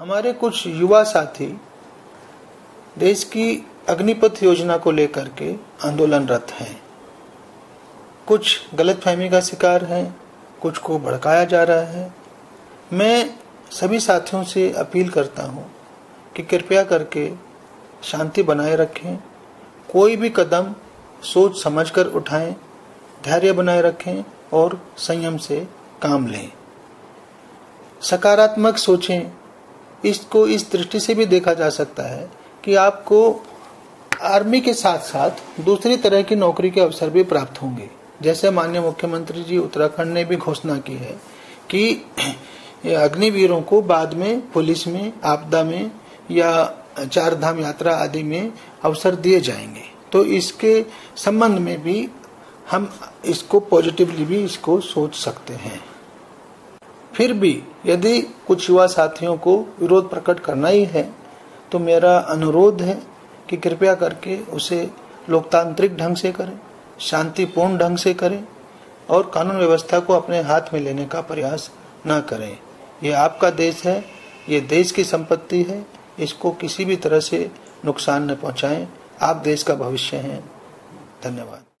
हमारे कुछ युवा साथी देश की अग्निपथ योजना को लेकर के आंदोलनरत हैं। कुछ गलतफहमी का शिकार हैं, कुछ को भड़काया जा रहा है। मैं सभी साथियों से अपील करता हूँ कि कृपया करके शांति बनाए रखें, कोई भी कदम सोच समझकर उठाएँ, धैर्य बनाए रखें और संयम से काम लें। सकारात्मक सोचें इसको इस दृष्टि से भी देखा जा सकता है कि आपको आर्मी के साथ साथ दूसरी तरह की नौकरी के अवसर भी प्राप्त होंगे। जैसे माननीय मुख्यमंत्री जी उत्तराखंड ने भी घोषणा की है कि अग्निवीरों को बाद में पुलिस में, आपदा में या चार धाम यात्रा आदि में अवसर दिए जाएँगे। तो इसके संबंध में भी हम इसको पॉजिटिवली भी इसको सोच सकते हैं। फिर भी यदि कुछ युवा साथियों को विरोध प्रकट करना ही है तो मेरा अनुरोध है कि कृपया करके उसे लोकतांत्रिक ढंग से करें, शांतिपूर्ण ढंग से करें, और कानून व्यवस्था को अपने हाथ में लेने का प्रयास न करें। ये आपका देश है, ये देश की संपत्ति है, इसको किसी भी तरह से नुकसान न पहुंचाएँ। आप देश का भविष्य हैं। धन्यवाद।